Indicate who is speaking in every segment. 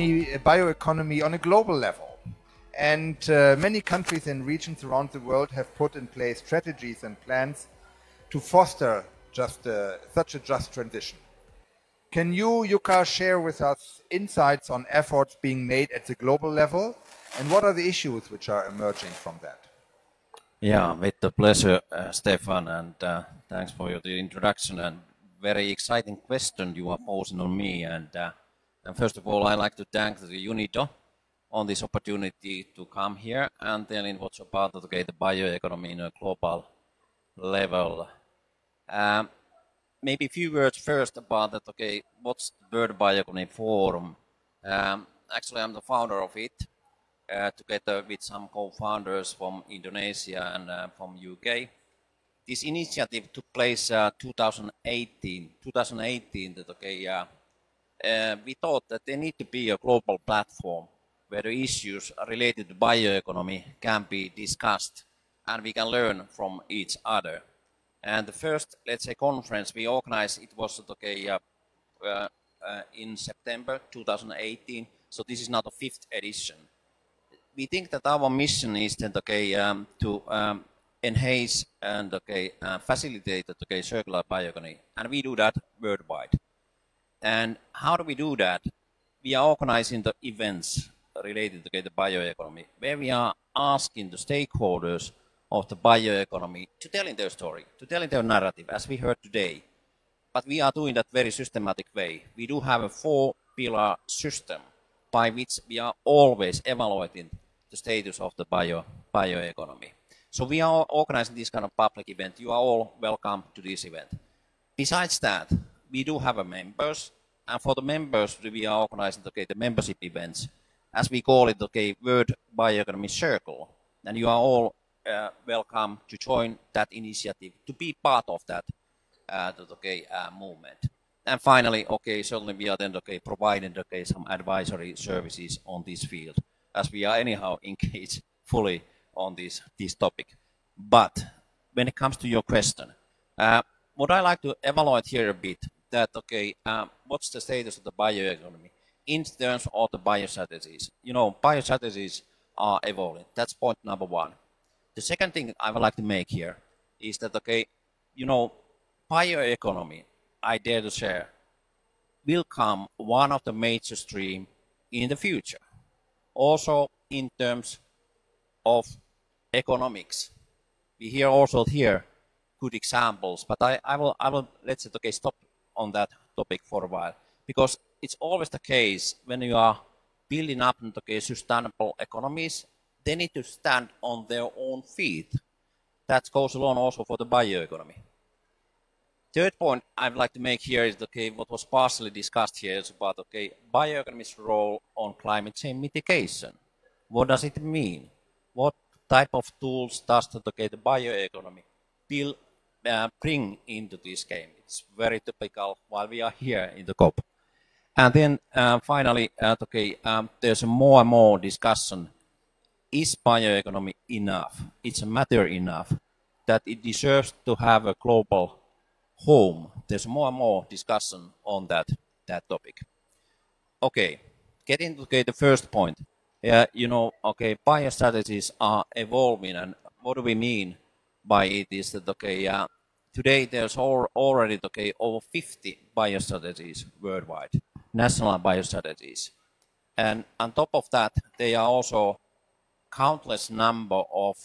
Speaker 1: economy, bioeconomy on a global level. And uh, many countries and regions around the world have put in place strategies and plans to foster just uh, such a just transition. Can you, Jukka, share with us insights on efforts being made at the global level and what are the issues which are emerging from that?
Speaker 2: Yeah, with the pleasure, uh, Stefan, and uh, thanks for your introduction and very exciting question you are posing on me. And, uh, and first of all, I'd like to thank the UNIDO on this opportunity to come here and telling what's about okay, the bioeconomy in a global level. Um, maybe a few words first about that. Okay, what's the World Bioeconomy Forum? Um, actually, I'm the founder of it uh, together with some co-founders from Indonesia and uh, from UK. This initiative took place uh, 2018. 2018, that okay, uh, uh, we thought that there need to be a global platform where the issues related to bioeconomy can be discussed and we can learn from each other. And the first, let's say, conference we organized, it was okay uh, uh, in September 2018. So this is now the fifth edition we think that our mission is okay, um, to um, enhance and okay, uh, facilitate okay, circular bioeconomy, and we do that worldwide. And how do we do that? We are organizing the events related to the bioeconomy, where we are asking the stakeholders of the bioeconomy to tell their story, to tell their narrative, as we heard today. But we are doing that very systematic way. We do have a four-pillar system by which we are always evaluating the status of the bio bioeconomy. So we are organizing this kind of public event. You are all welcome to this event. Besides that, we do have a members, and for the members, we are organizing okay, the membership events, as we call it, okay, World Bioeconomy Circle. And you are all uh, welcome to join that initiative, to be part of that, uh, okay, uh, movement. And finally, okay, certainly we are then okay, providing okay, some advisory services on this field, as we are anyhow engaged fully on this, this topic. But when it comes to your question, uh, what I like to evaluate here a bit, that okay, um, what's the status of the bioeconomy in terms of the biostrategies? You know, biostrategies are evolving. That's point number one. The second thing I would like to make here is that okay, you know, bioeconomy I dare to share, will come one of the major stream in the future. Also in terms of economics. We hear also here good examples, but I, I will I will let's say okay stop on that topic for a while because it's always the case when you are building up okay, sustainable economies, they need to stand on their own feet. That goes along also for the bioeconomy. Third point I'd like to make here is okay, what was partially discussed here is about okay, bioeconomy's role on climate change mitigation. What does it mean? What type of tools does the, okay, the bioeconomy will uh, bring into this game? It's very typical while we are here in the COP. And then uh, finally, uh, okay, um, there's more and more discussion. Is bioeconomy enough? It's a matter enough that it deserves to have a global home. There's more and more discussion on that, that topic. Okay, getting to okay, the first point. You know, okay, biostrategies are evolving, and what do we mean by it is that, okay, uh, today there's all, already, okay, over 50 biostrategies worldwide, national biostrategies. And on top of that, there are also countless number of,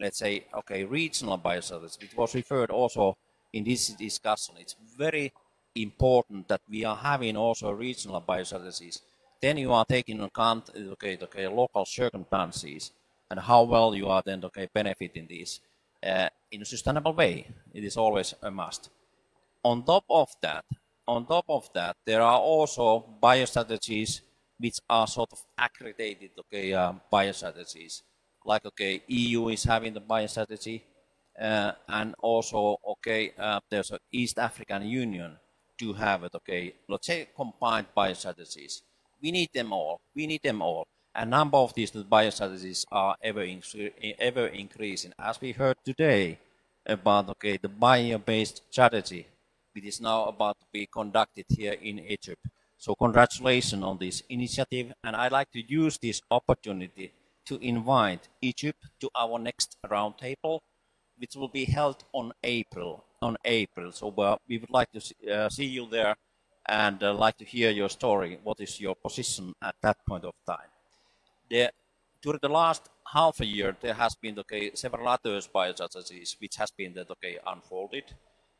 Speaker 2: let's say, okay, regional biostrategies. It was referred also in this discussion. It's very important that we are having also regional biostrategies. Then you are taking account okay, okay, local circumstances and how well you are then okay, benefiting these uh, in a sustainable way. It is always a must. On top of that, on top of that, there are also biostrategies which are sort of accredited okay, uh, biostrategies. Like okay, EU is having the biostrategy, uh, and also, okay, uh, there's an East African Union to have it, okay, let's say combined biostrategies. We need them all. We need them all. A number of these biostrategies are ever, ever increasing. As we heard today about, okay, the bio-based strategy, which is now about to be conducted here in Egypt. So congratulations on this initiative, and I'd like to use this opportunity to invite Egypt to our next roundtable, which will be held on April. On April, so we would like to see, uh, see you there, and uh, like to hear your story. What is your position at that point of time? The, during the last half a year, there has been okay, several other biostrategies which has been that okay unfolded.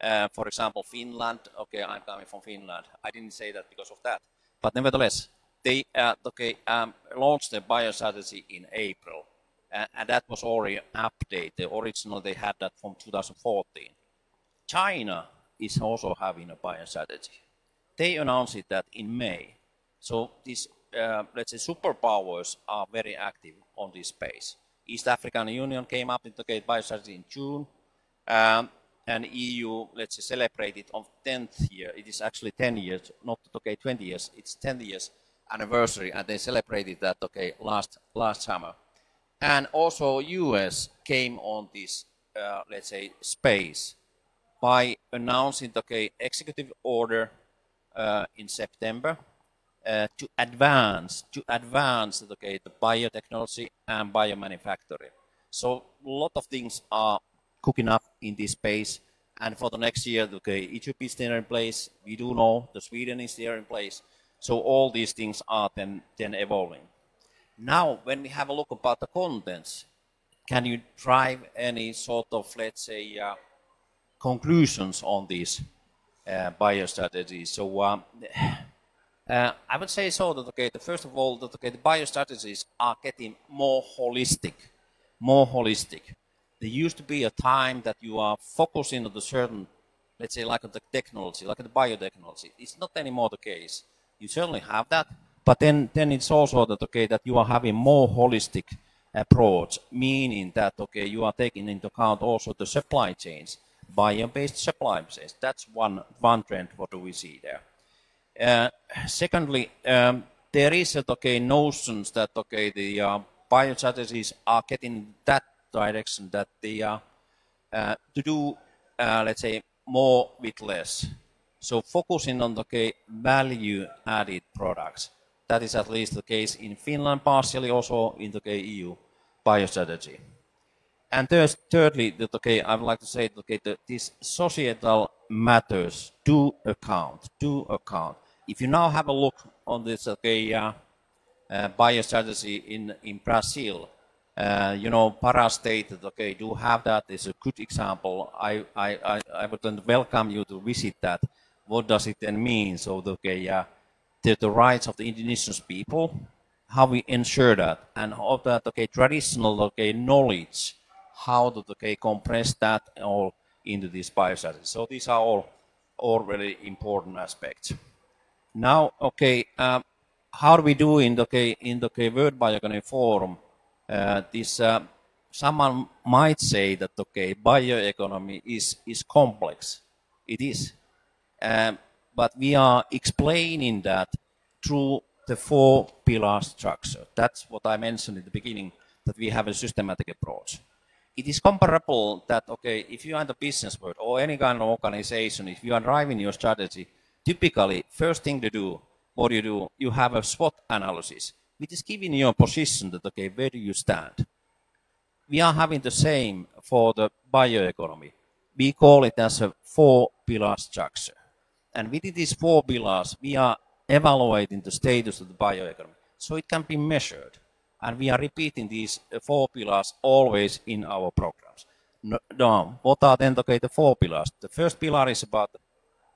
Speaker 2: Uh, for example, Finland. Okay, I'm coming from Finland. I didn't say that because of that, but nevertheless, they uh, okay um, launched the biostrategy in April, uh, and that was already updated. The original they had that from 2014. China is also having a biostrategy. They announced it that in May. So these uh, let's say superpowers are very active on this space. East African Union came up with the biostrategy in June. Um, and EU, let's say, celebrated on 10th year. It is actually 10 years, not okay, 20 years. It's 10 years anniversary, and they celebrated that okay last last summer. And also, US came on this, uh, let's say, space by announcing okay executive order uh, in September uh, to advance to advance okay the biotechnology and biomanufacturing. So a lot of things are cooking up in this space. And for the next year, okay, Egypt is there in place. We do know the Sweden is there in place. So all these things are then, then evolving. Now, when we have a look about the contents, can you drive any sort of, let's say, uh, conclusions on these uh, biostrategies? So um, uh, I would say so that, okay, the, first of all, that okay, the biostrategies are getting more holistic, more holistic there used to be a time that you are focusing on the certain, let's say, like on the technology, like the biotechnology. It's not anymore the case. You certainly have that, but then, then it's also that, okay, that you are having more holistic approach, meaning that, okay, you are taking into account also the supply chains, bio-based supply chains. That's one, one trend, what do we see there. Uh, secondly, um, there is, okay, notions that, okay, the uh, biostrategies are getting that direction that they are uh, to do, uh, let's say, more with less. So focusing on the okay, value-added products. That is at least the case in Finland, partially also in the okay, EU biostrategy. And thirdly, that okay, I would like to say that okay, the, these societal matters do account, do account. If you now have a look on this okay, uh, uh, biostrategy in, in Brazil, uh, you know, Para stated, okay, do have that is a good example. I, I, I, I would welcome you to visit that. What does it then mean? So, okay, yeah, the, the rights of the indigenous people, how we ensure that, and of that, okay, traditional, okay, knowledge, how to, okay, compress that all into this biostrategy. So these are all, all really important aspects. Now, okay, um, how do we do in the, okay, in the okay, World Bioeconomy Forum? Uh, this uh, someone might say that okay, bioeconomy is is complex. It is, um, but we are explaining that through the four pillar structure. That's what I mentioned in the beginning. That we have a systematic approach. It is comparable that okay, if you are in the business world or any kind of organization, if you are driving your strategy, typically first thing to do, what you do, you have a SWOT analysis which is giving you a position that, okay, where do you stand? We are having the same for the bioeconomy. We call it as a four-pillar structure. And within these four pillars, we are evaluating the status of the bioeconomy. So it can be measured. And we are repeating these four pillars always in our programs. Now, what are then okay, the four pillars? The first pillar is about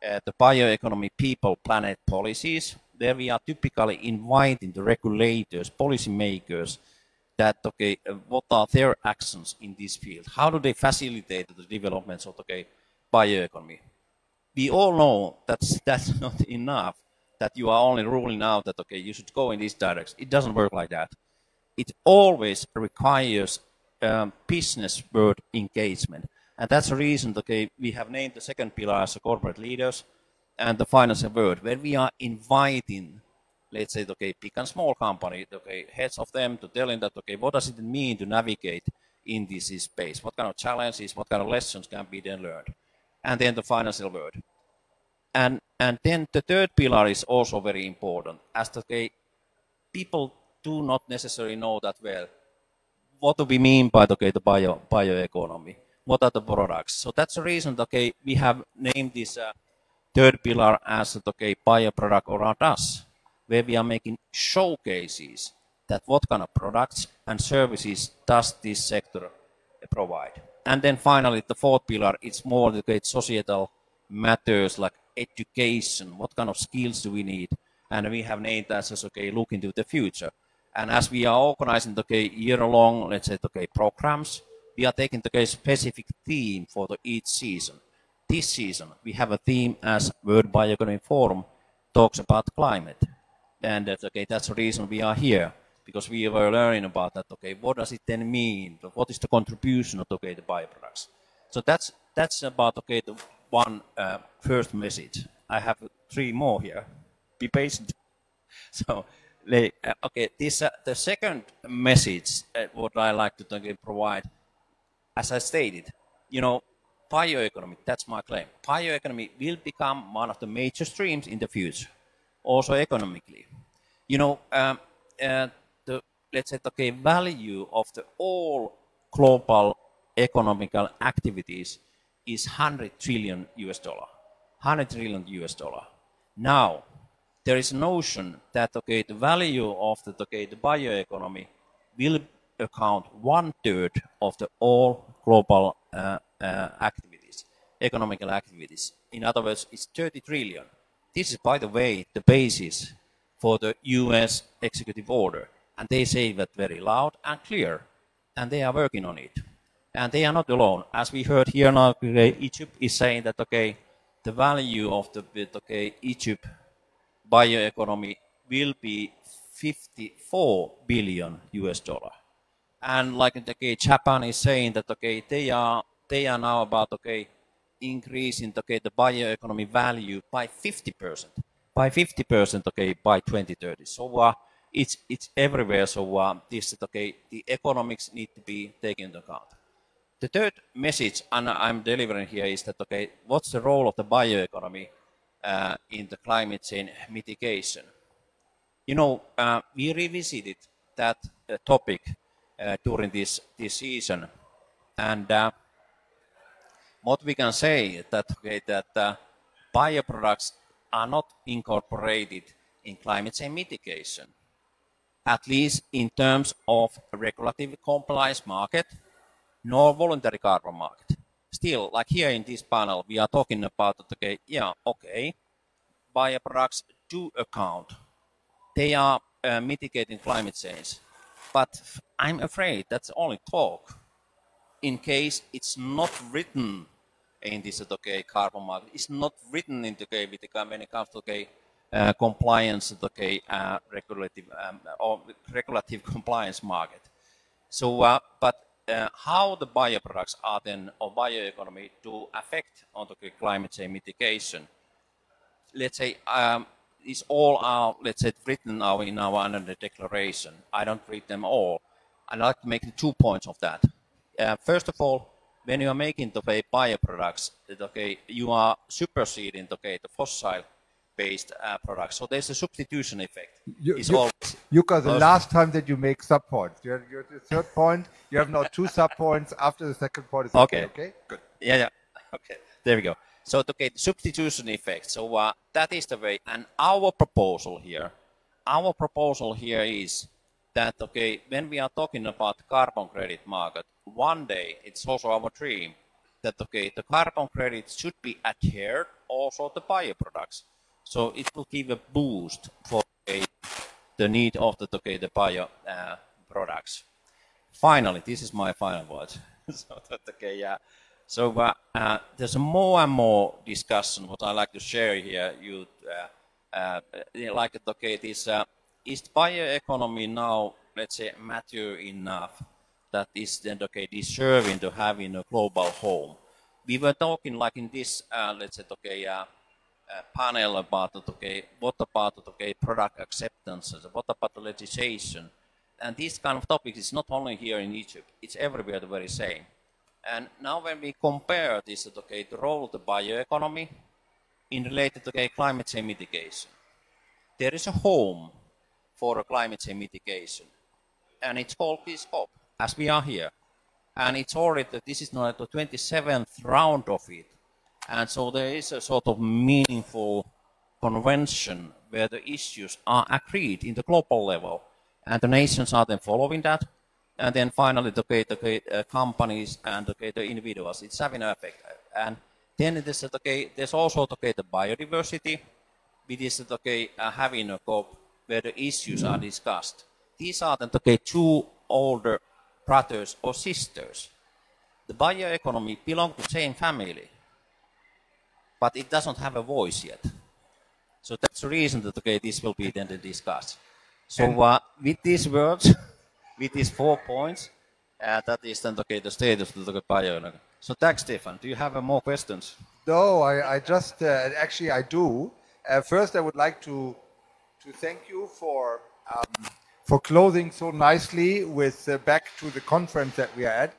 Speaker 2: uh, the bioeconomy, people, planet policies there we are typically inviting the regulators, policymakers, that okay, uh, what are their actions in this field? How do they facilitate the developments of okay, bioeconomy? We all know that's that's not enough. That you are only ruling out that okay, you should go in this direction. It doesn't work like that. It always requires um, business world engagement, and that's the reason. Okay, we have named the second pillar as the corporate leaders and the financial world, where we are inviting, let's say, okay, big and small company, okay, heads of them to telling that, okay, what does it mean to navigate in this space? What kind of challenges, what kind of lessons can be then learned? And then the financial world. and and then the third pillar is also very important, as okay, people do not necessarily know that well. What do we mean by okay, the bio bioeconomy? What are the products? So that's the reason okay, we have named this uh, third pillar as okay, bioproduct around us, where we are making showcases that what kind of products and services does this sector provide. And then finally, the fourth pillar, it's more the okay, societal matters like education, what kind of skills do we need? And we have named that as, okay, look into the future. And as we are organizing, okay, year-long, let's say, okay, programs, we are taking, okay, specific theme for the each season. This season, we have a theme as World Bioeconomy Forum talks about climate. And that's, okay, that's the reason we are here because we were learning about that. Okay, what does it then mean? What is the contribution of okay the bioproducts? So that's that's about okay the one uh, first message. I have three more here. Be patient. So, uh, okay, this uh, the second message uh, what I like to provide, as I stated, you know, bioeconomy. That's my claim. Bioeconomy will become one of the major streams in the future, also economically. You know. Um, uh, let's say, okay, value of the all global economical activities is 100 trillion US dollar. 100 trillion US dollar. Now, there is a notion that, okay, the value of the, okay, the bioeconomy will account one third of the all global uh, uh, activities, economical activities. In other words, it's 30 trillion. This is, by the way, the basis for the US executive order and they say that very loud and clear, and they are working on it. And they are not alone. As we heard here now, Egypt is saying that, okay, the value of the okay, Egypt bioeconomy will be 54 billion US dollar. And like okay, Japan is saying that okay, they are they are now about okay increasing okay, the bioeconomy value by 50%, by 50% okay by 2030. So uh, it's it's everywhere. So uh, this okay, the economics need to be taken into account. The third message I'm delivering here is that okay, what's the role of the bioeconomy uh, in the climate change mitigation? You know, uh, we revisited that uh, topic during this this season, and uh, what we can say that okay, that bioproducts are not incorporated in climate change mitigation at least in terms of regulative compliance market, nor voluntary carbon market. Still, like here in this panel, we are talking about, okay, yeah, okay, bioproducts do account. They are uh, mitigating climate change. But I'm afraid that's only talk in case it's not written in this okay, carbon market. It's not written in the okay, when it comes to okay, uh, compliance okay, uh, regulative um, or regulative compliance market. So, uh, but uh, how the bioproducts are then or bioeconomy to affect on the climate change mitigation? Let's say um, these all are let's say written now in our under the declaration. I don't read them all. I'd like to make two points of that. Uh, first of all, when you are making the bioproducts, that, okay, you are superseding okay, the fossil based uh, products. So there's a substitution effect.
Speaker 1: You, you, always, the last time that you make sub points, you're, you're the third point, you have now two sub points after the second point is okay. Okay, okay? good.
Speaker 2: Yeah, yeah. Okay, there we go. So okay, the substitution effect. So uh, that is the way. And our proposal here, our proposal here is that okay, when we are talking about carbon credit market, one day it's also our dream that okay, the carbon credits should be adhered also to bioproducts. So it will give a boost for okay, the need of the, okay, the bio uh, products. Finally, this is my final word. so that, okay, yeah. So uh, uh, there's more and more discussion. What I like to share here, you uh, uh, like it. Okay, this uh, is bioeconomy now, let's say, mature enough that is then okay deserving to have in a global home. We were talking like in this, let's say, okay panel about okay, what about okay, product acceptance, what about legislation, and these kind of topics is not only here in Egypt, it's everywhere the very same. And now when we compare this, okay, the role of the bioeconomy, in related to okay, climate change mitigation. There is a home for climate change mitigation, and it's called this COP, as we are here. And it's already, this is now the 27th round of it. And so there is a sort of meaningful convention where the issues are agreed in the global level. And the nations are then following that. And then finally, the, the uh, companies and the, the individuals, it's having an effect. And then there's, okay, there's also okay, the biodiversity, which is okay, uh, having a COP where the issues are discussed. These are the okay, two older brothers or sisters. The bioeconomy belong to the same family, but it doesn't have a voice yet. So that's the reason that okay, this will be then discussed. So uh, with these words, with these four points, uh, that is then okay, the status of the bioeconomy. So thanks, Stefan. Do you have uh, more questions?
Speaker 1: No, I, I just uh, actually I do. Uh, first, I would like to to thank you for um, for closing so nicely with uh, back to the conference that we are at.